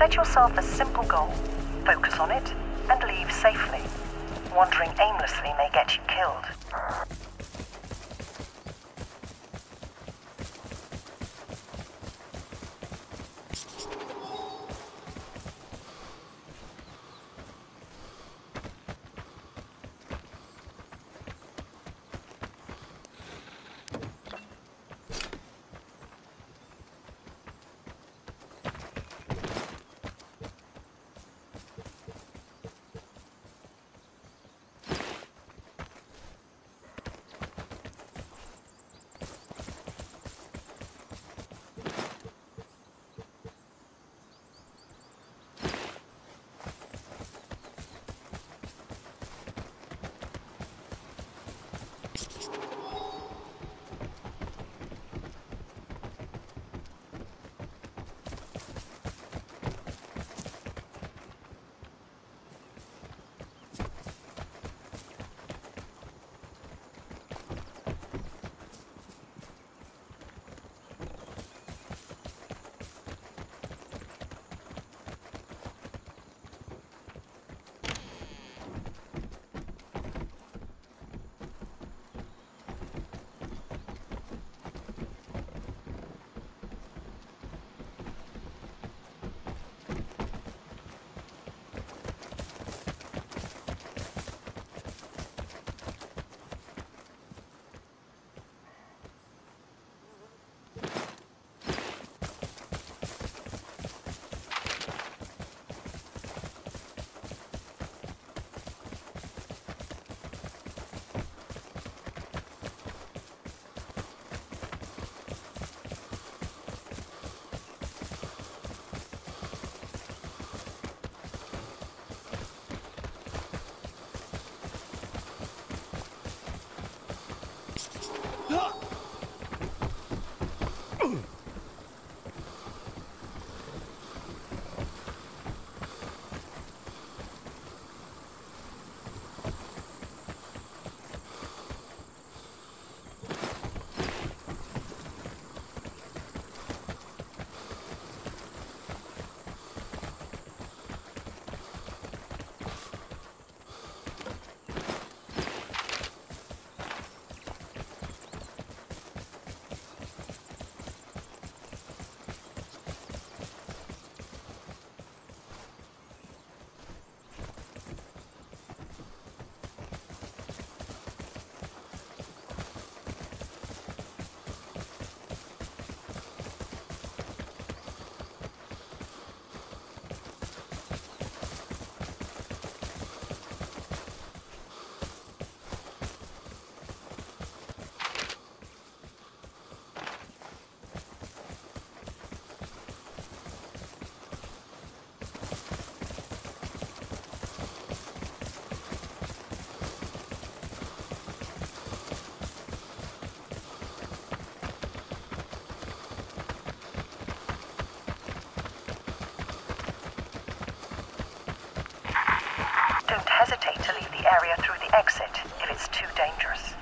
Set yourself a simple goal, focus on it, and leave safely. Wandering aimlessly may get you killed. hesitate to leave the area through the exit if it's too dangerous.